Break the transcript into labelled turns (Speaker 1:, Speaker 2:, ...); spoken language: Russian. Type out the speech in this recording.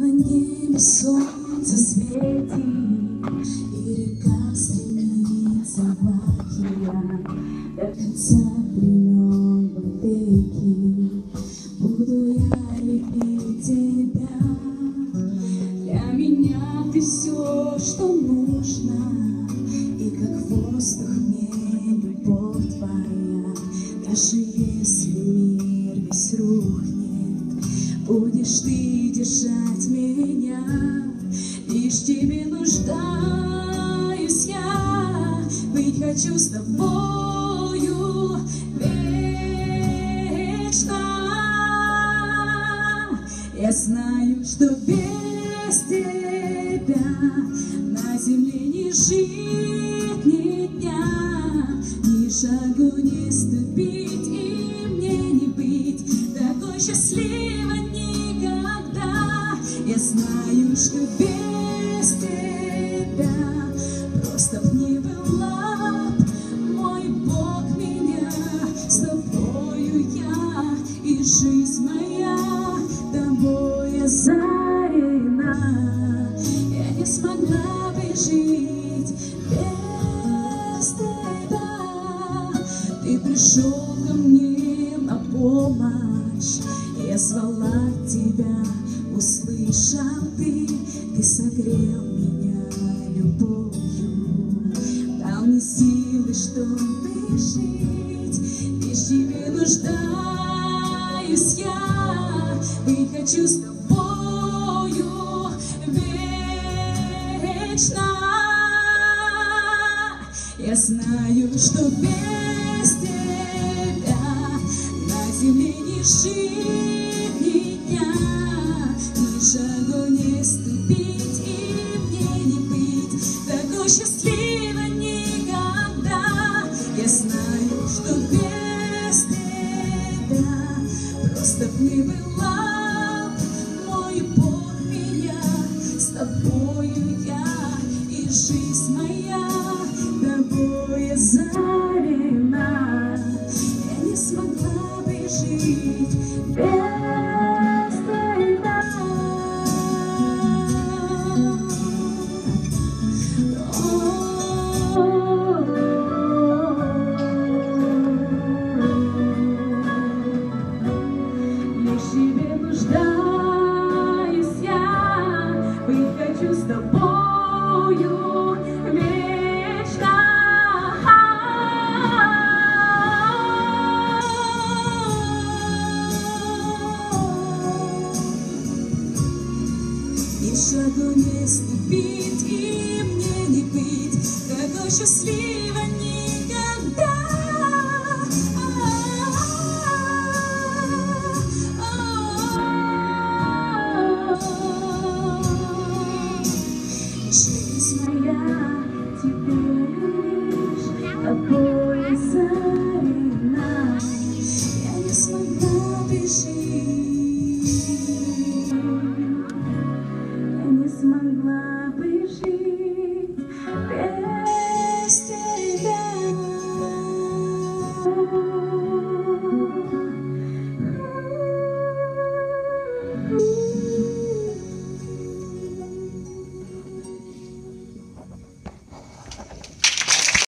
Speaker 1: На небе солнце светит, и река стремится в океан. До конца времен веки будешь ты держать меня. Лишь тебе нуждаюсь я, быть хочу с тобою вечно. Я знаю, что без тебя на земле не жить ни дня, ни шагу не ступить и мне не быть такой счастливой. Я знаю, что без тебя просто б не была мой Бог меня с тобою я и жизнь моя тобой озарена. Я не смогла бы жить без тебя. Ты пришел ко мне на помощь, я звала тебя, услышал ты, ты согрел меня любовью, дал мне силы, чтобы жить, лишь тебе нуждаюсь я, и хочу с тобою вечно. Я знаю, что без тебя на земле не жить б мой Бог меня с тобою я и жизнь моя с тобою вечно. Ни шагу не ступить и мне не быть такой счастливой